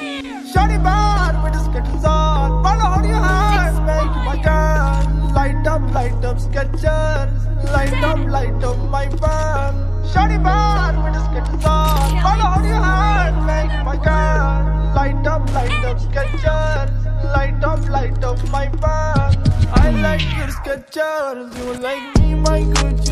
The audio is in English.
Shawty bad with the Skittles on. Follow hold your hand, make my girl. Light up, light up, Skechers. Light up, light up, my fan. Shawty bad with the Skittles on. Follow hold your hand, make my girl. Light up, light up, Skechers. Light up, light up, my fan. I like your Skechers. You like me, my Gucci